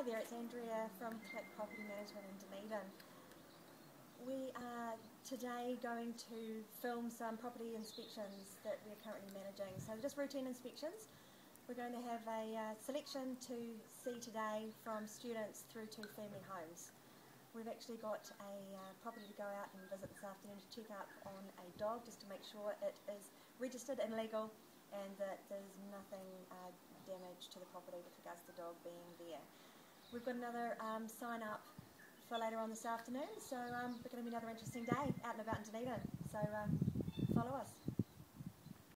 Hi there, it's Andrea from Click Property Management in Dunedin. We are today going to film some property inspections that we're currently managing. So just routine inspections. We're going to have a uh, selection to see today from students through to family homes. We've actually got a uh, property to go out and visit this afternoon to check up on a dog just to make sure it is registered and legal and that there's nothing uh, damage to the property with regards to the dog being there. We've got another um, sign up for later on this afternoon, so um, it's going to be another interesting day out and about in Dunedin. So um.